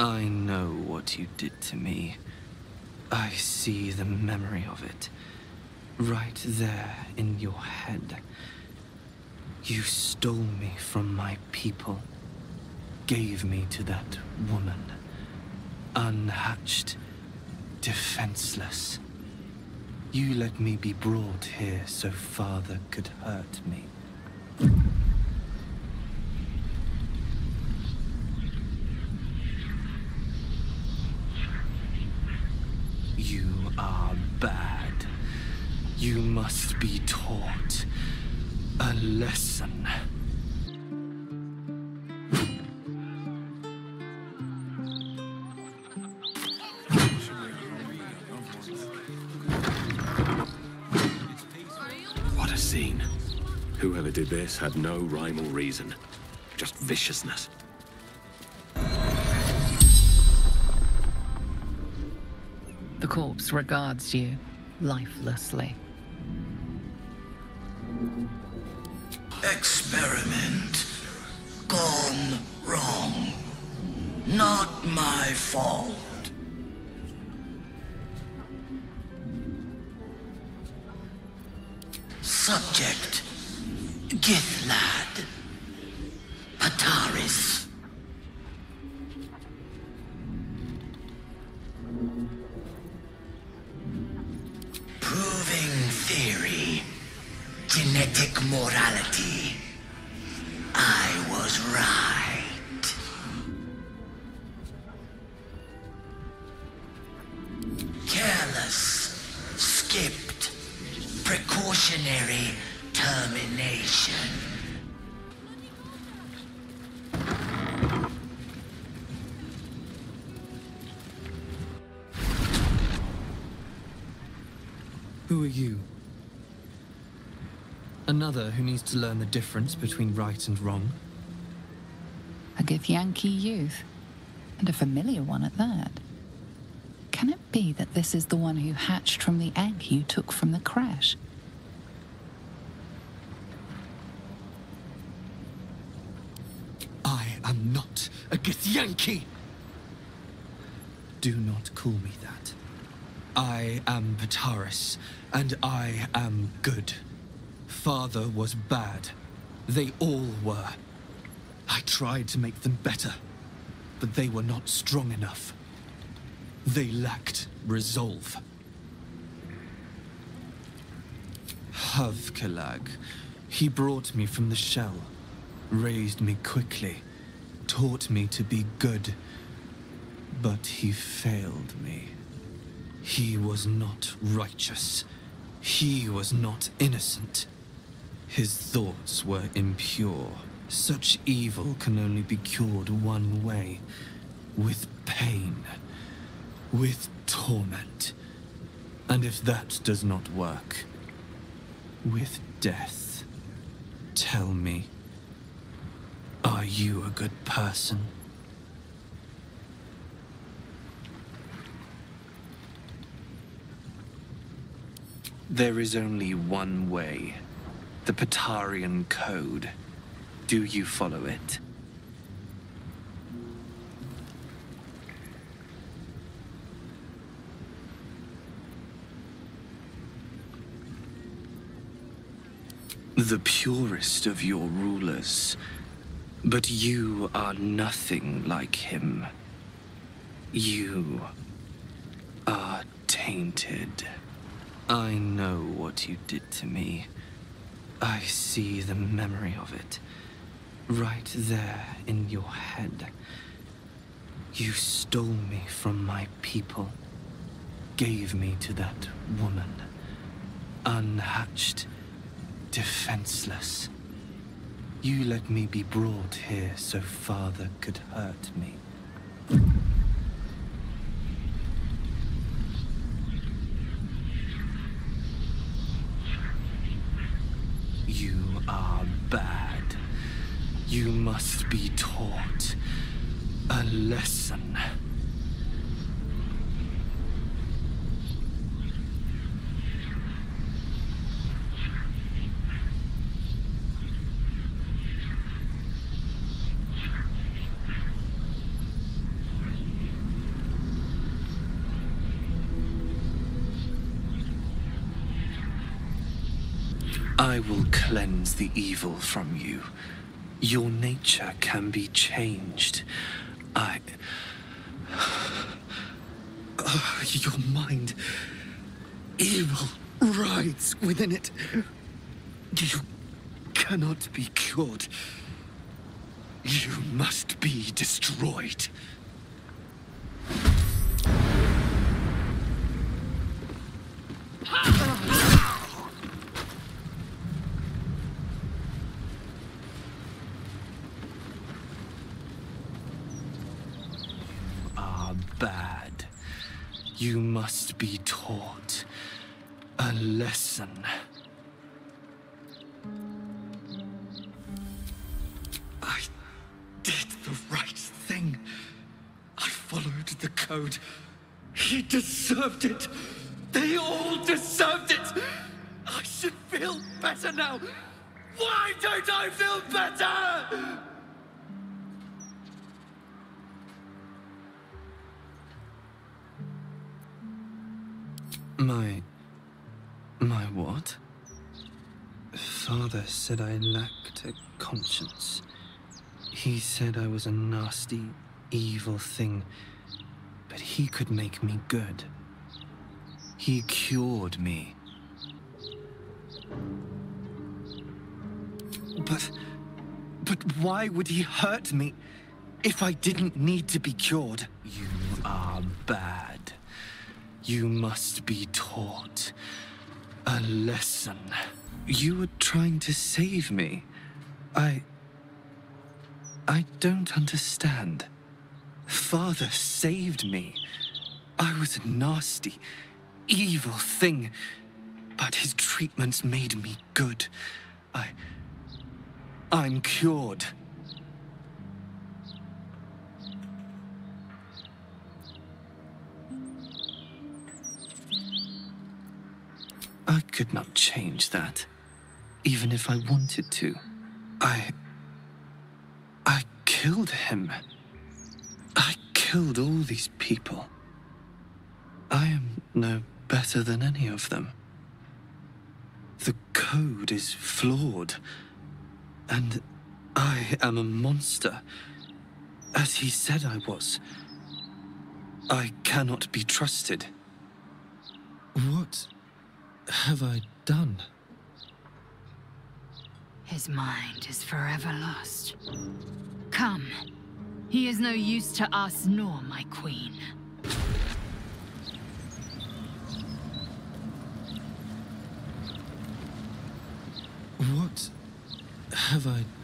I know what you did to me. I see the memory of it. Right there in your head. You stole me from my people. Gave me to that woman. Unhatched. Defenseless. You let me be brought here so father could hurt me. You are bad. You must be taught a lesson. What a scene. Whoever did this had no rhyme or reason. Just viciousness. The corpse regards you lifelessly. Experiment gone wrong. Not my fault. Subject Githlad Ptaris. Genetic morality. I was right. Careless. Skipped. Precautionary termination. Who are you? Another who needs to learn the difference between right and wrong? A Githyanki youth, and a familiar one at that. Can it be that this is the one who hatched from the egg you took from the crash? I am not a Githyanki! Do not call me that. I am Ptaris, and I am good. Father was bad. They all were. I tried to make them better, but they were not strong enough. They lacked resolve. Havkelaag. He brought me from the shell, raised me quickly, taught me to be good. But he failed me. He was not righteous. He was not innocent. His thoughts were impure. Such evil can only be cured one way with pain, with torment. And if that does not work, with death. Tell me, are you a good person? There is only one way. The Ptarian Code. Do you follow it? The purest of your rulers. But you are nothing like him. You are tainted. I know what you did to me. I see the memory of it. Right there in your head. You stole me from my people. Gave me to that woman. Unhatched. Defenseless. You let me be brought here so father could hurt me. You are bad. You must be taught a lesson. I will cleanse the evil from you. Your nature can be changed. I. Your mind. Evil rides within it. You cannot be cured. You must be destroyed. are bad. You must be taught a lesson. I did the right thing. I followed the code. He deserved it. They all deserved it. I should feel better now. Why don't I feel better? My. my what? Father said I lacked a conscience. He said I was a nasty, evil thing, but he could make me good. He cured me. But. but why would he hurt me if I didn't need to be cured? You are bad. You must be taught a lesson. You were trying to save me. I. I don't understand. Father saved me. I was a nasty, evil thing, but his treatments made me good. I. I'm cured. Could not change that, even if I wanted to. I. I killed him. I killed all these people. I am no better than any of them. The code is flawed, and I am a monster, as he said I was. I cannot be trusted. What have I done? His mind is forever lost. Come. He is no use to us nor my queen. What have I done?